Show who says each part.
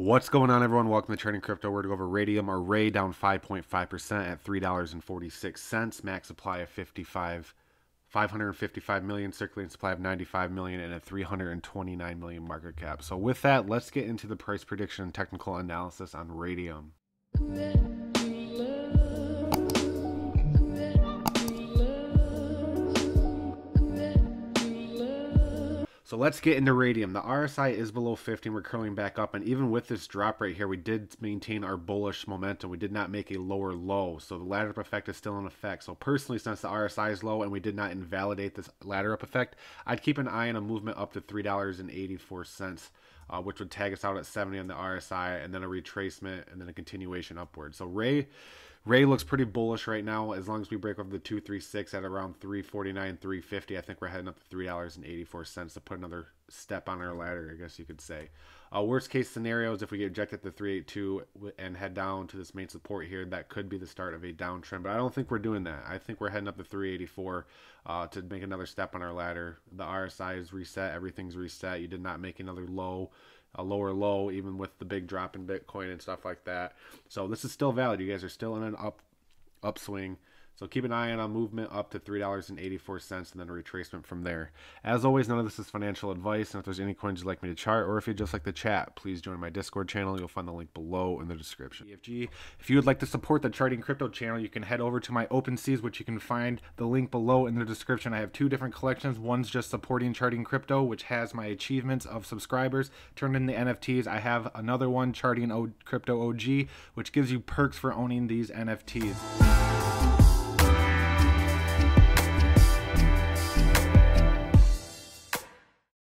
Speaker 1: What's going on, everyone? Welcome to Charting Crypto. We're going to go over Raydium or Ray down 5.5% at $3.46. Max supply of 55, 555 million, circulating supply of 95 million, and a 329 million market cap. So, with that, let's get into the price prediction and technical analysis on Raydium. So let's get into Raydium. The RSI is below 50 and we're curling back up. And even with this drop right here, we did maintain our bullish momentum. We did not make a lower low. So the ladder up effect is still in effect. So personally, since the RSI is low and we did not invalidate this ladder up effect, I'd keep an eye on a movement up to $3.84. Uh, which would tag us out at 70 on the RSI, and then a retracement, and then a continuation upward. So Ray, Ray looks pretty bullish right now. As long as we break over the 236 at around 349, 350, I think we're heading up to $3.84 to put another step on our ladder, I guess you could say. Uh, worst case scenario is if we get ejected to 382 and head down to this main support here, that could be the start of a downtrend. But I don't think we're doing that. I think we're heading up to 384 uh, to make another step on our ladder. The RSI is reset, everything's reset. You did not make another low a lower low, even with the big drop in Bitcoin and stuff like that. So this is still valid. You guys are still in an up upswing. So keep an eye on movement up to $3.84 and then a retracement from there. As always, none of this is financial advice. And if there's any coins you'd like me to chart or if you'd just like to chat, please join my Discord channel. You'll find the link below in the description. EFG. If you would like to support the Charting Crypto channel, you can head over to my OpenSeas, which you can find the link below in the description. I have two different collections. One's just supporting Charting Crypto, which has my achievements of subscribers turned into NFTs. I have another one, Charting o- Crypto OG, which gives you perks for owning these NFTs.